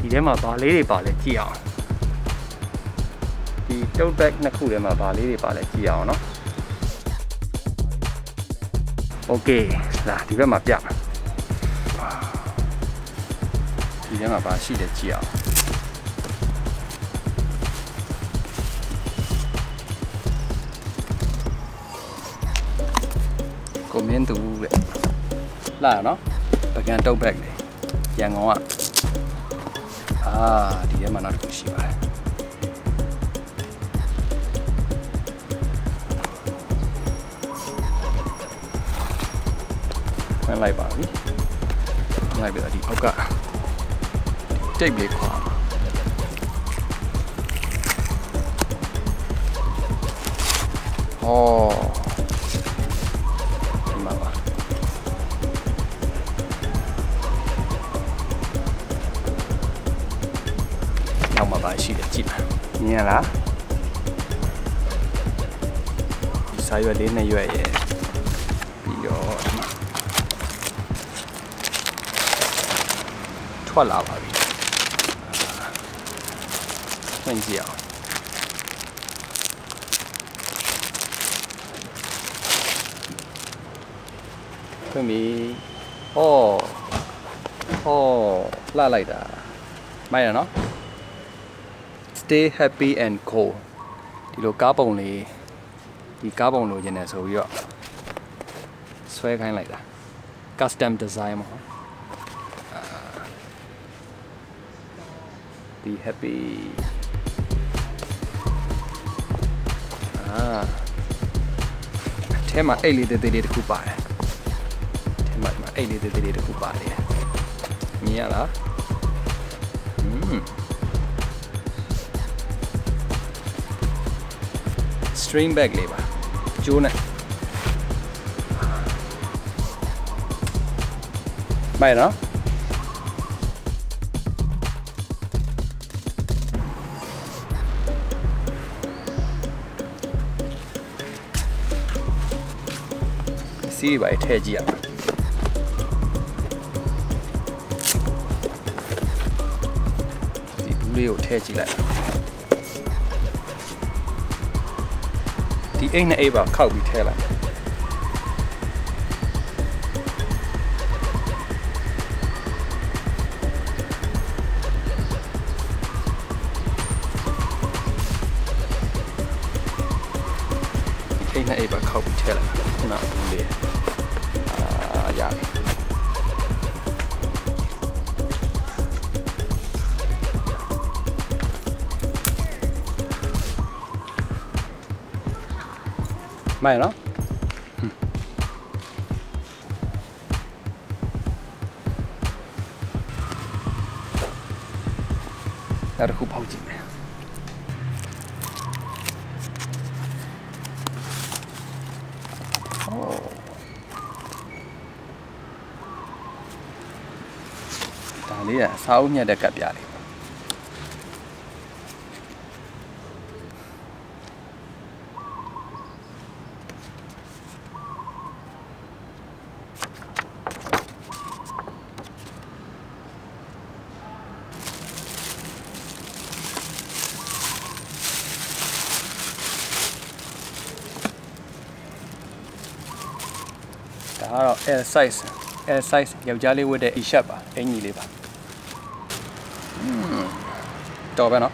ဒီထဲမှာဘာလေးတွေပါလဲကြည့်အောင်ဒီ tote bag နှစ်ခုထဲမှာဘာလေးတွေပါလဲကြည့်အောင်နော် Okay လာဒီဘက်မှာပြမယ်ဒီထဲမှာဘာရှိလဲကြည့်အောင်ကိုမင်းသူတဲ့လာရနော်ပကံတုတ်ဘက်လေရန်ကုန်က အာဒီထဲမှာနောက်တစ်ခုရှိပါတယ်ဝင်လိုက်ပါပြီဝင်လိုက်ပြီဒီအောက်ကတိတ်လေးခွာအော် ပါရှိတယ်ကြည့်ပါမြင်ရလားဒီစာရွက်လေးနဲ့ရွက်ရဲ့ပြီးတော့ဒီမှာထွက်လာပါပြီဖွင့်ကြည့်အောင်ဖွင့်ပြီဟောဟောလှလိုက်တာမိုက်ရနော် stay happy and go ဒီလိုကားပုံလေးဒီကားပုံလိုချင်တယ်ဆိုပြီးတော့ဆွဲခိုင်းလိုက်တာ custom design မှာ be happy အာအဲထဲမှာအိတ်လေးသေးသေးလေးတစ်ခုပါတယ်ထဲမှာဒီမှာအိတ်လေးသေးသေးလေးတစ်ခုပါတယ်မြင်ရလားอืม string bag လေးပါကျိုးနဲ့မိုက်နော်စီးပါထည့်ကြည့်ရမှာ ဒီဘူးလေးကိုထည့်ကြည့်လိုက်ဒီအိတ်နဲ့အိတ်ပါခောက်ပြီးထဲလိုက်ဒီအိတ်နဲ့အိတ်ပါခောက်ပြီးထဲလိုက်ခုနကဘူးလေး မိုက်နော်နောက်တစ်ခုပေါက်ကြည့်မယ်ဒါလေးကအစာအုပ်ညက်တဲ့ကပ်ပြားလေး ဒါကတော့ L size L size ယောက်ျားလေးဝတ်တဲ့ e-shirt ပါအင်ကြီးလေးပါอืมတော်ပဲเนาะ